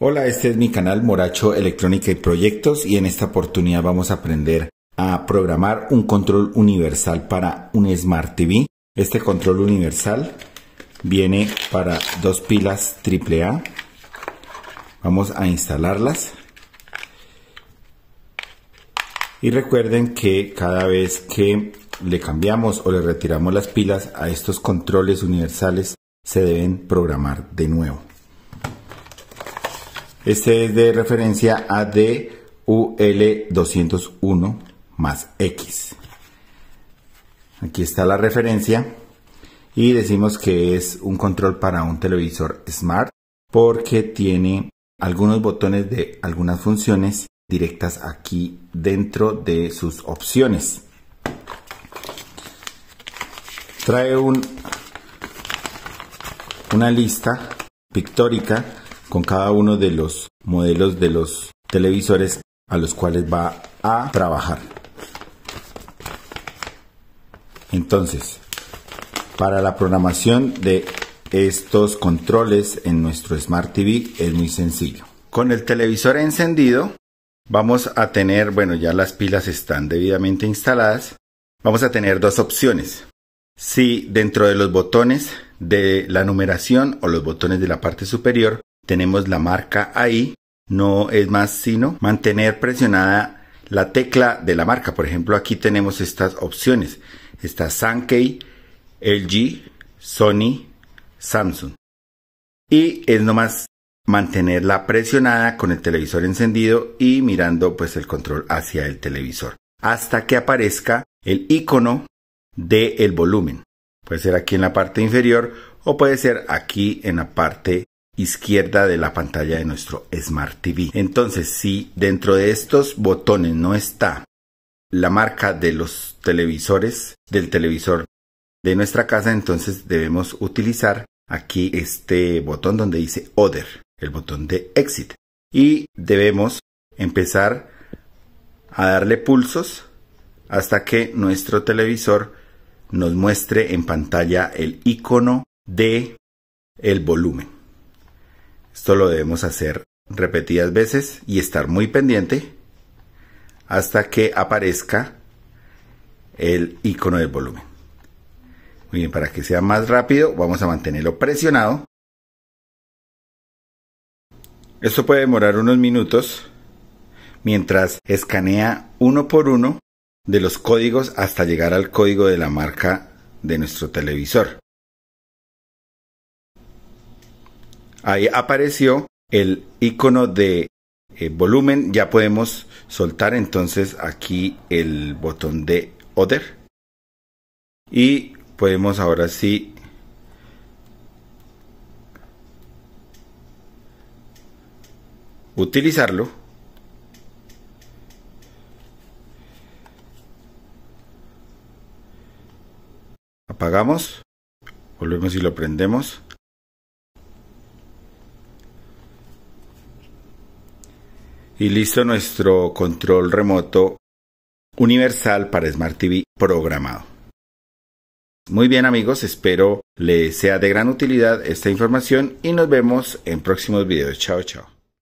Hola, este es mi canal Moracho Electrónica y Proyectos y en esta oportunidad vamos a aprender a programar un control universal para un Smart TV. Este control universal viene para dos pilas AAA. Vamos a instalarlas. Y recuerden que cada vez que le cambiamos o le retiramos las pilas a estos controles universales se deben programar de nuevo. Este es de referencia a DUL201 más X. Aquí está la referencia y decimos que es un control para un televisor smart porque tiene algunos botones de algunas funciones directas aquí dentro de sus opciones. Trae un, una lista pictórica con cada uno de los modelos de los televisores a los cuales va a trabajar. Entonces, para la programación de estos controles en nuestro Smart TV es muy sencillo. Con el televisor encendido vamos a tener, bueno, ya las pilas están debidamente instaladas. Vamos a tener dos opciones. Si dentro de los botones de la numeración o los botones de la parte superior tenemos la marca ahí, no es más sino mantener presionada la tecla de la marca. Por ejemplo, aquí tenemos estas opciones. Está Sankey, LG, Sony, Samsung. Y es nomás mantenerla presionada con el televisor encendido y mirando pues el control hacia el televisor hasta que aparezca el icono del el volumen. Puede ser aquí en la parte inferior o puede ser aquí en la parte izquierda de la pantalla de nuestro Smart TV. Entonces, si dentro de estos botones no está la marca de los televisores, del televisor de nuestra casa, entonces debemos utilizar aquí este botón donde dice Other, el botón de Exit. Y debemos empezar a darle pulsos hasta que nuestro televisor nos muestre en pantalla el icono de el volumen. Esto lo debemos hacer repetidas veces y estar muy pendiente hasta que aparezca el icono del volumen. Muy bien, para que sea más rápido vamos a mantenerlo presionado. Esto puede demorar unos minutos mientras escanea uno por uno de los códigos hasta llegar al código de la marca de nuestro televisor. Ahí apareció el icono de eh, volumen. Ya podemos soltar entonces aquí el botón de Other. Y podemos ahora sí utilizarlo. Apagamos. Volvemos y lo prendemos. Y listo nuestro control remoto universal para Smart TV programado. Muy bien amigos, espero les sea de gran utilidad esta información y nos vemos en próximos videos. Chao, chao.